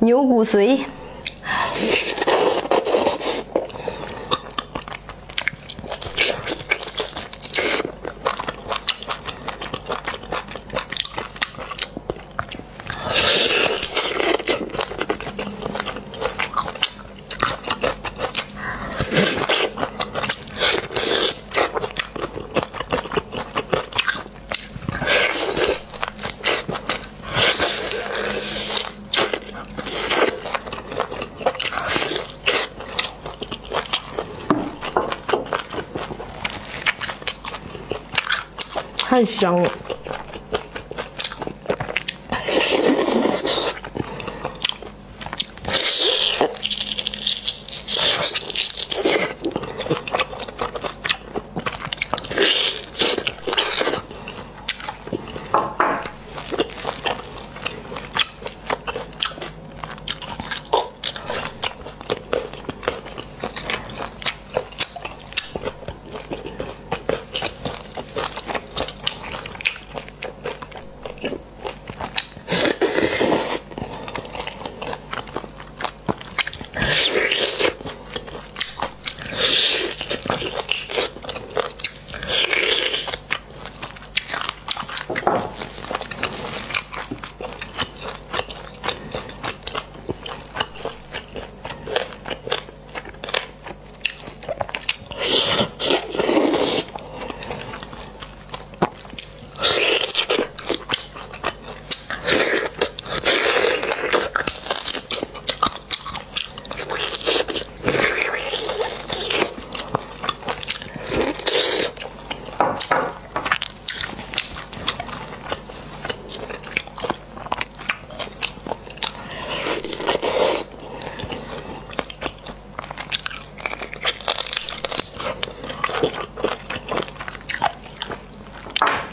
牛骨髓。太香了。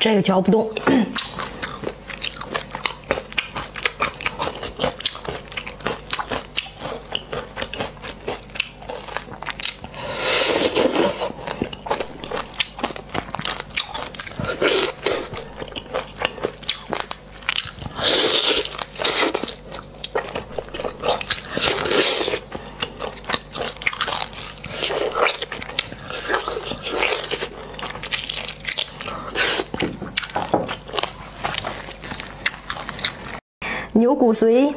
这个嚼不动。牛骨髓。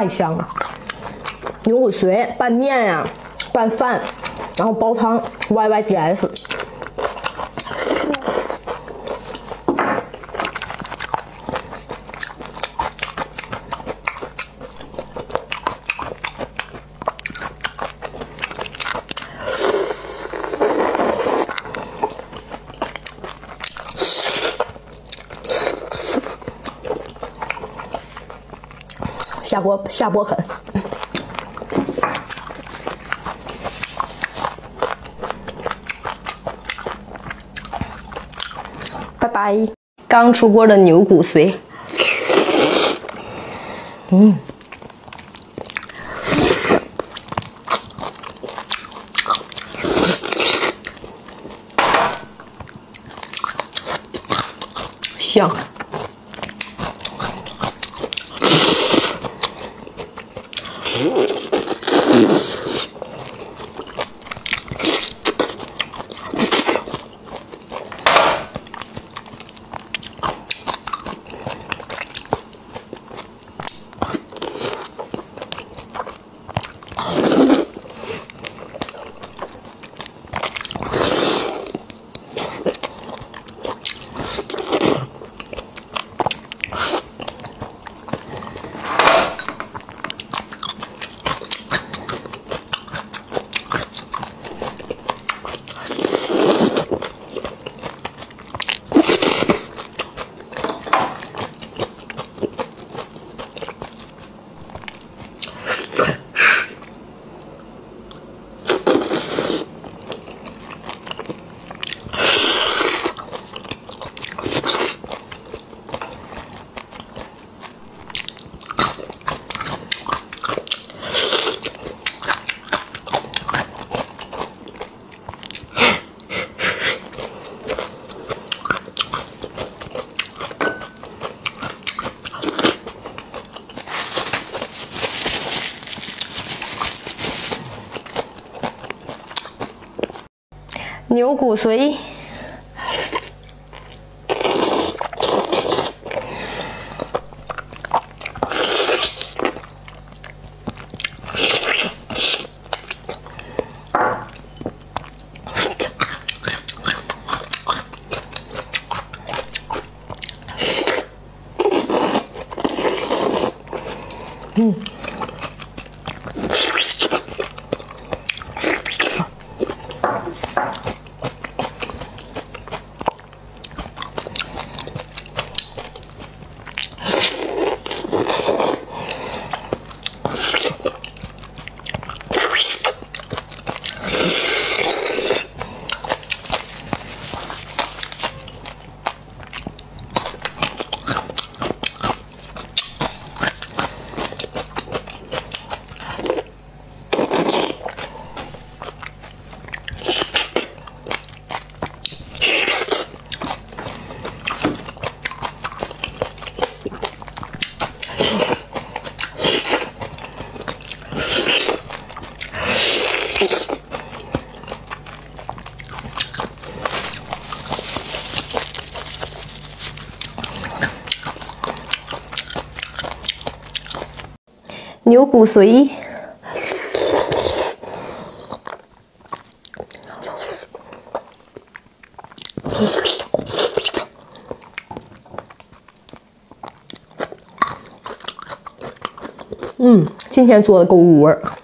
太香了，牛骨髓拌面呀、拌饭，然后煲汤，Y Y D S。下锅下锅啃，拜拜。刚出锅的牛骨髓，嗯，香。Oops. 牛骨髓。嗯。牛骨髓，嗯，今天做的够入味儿。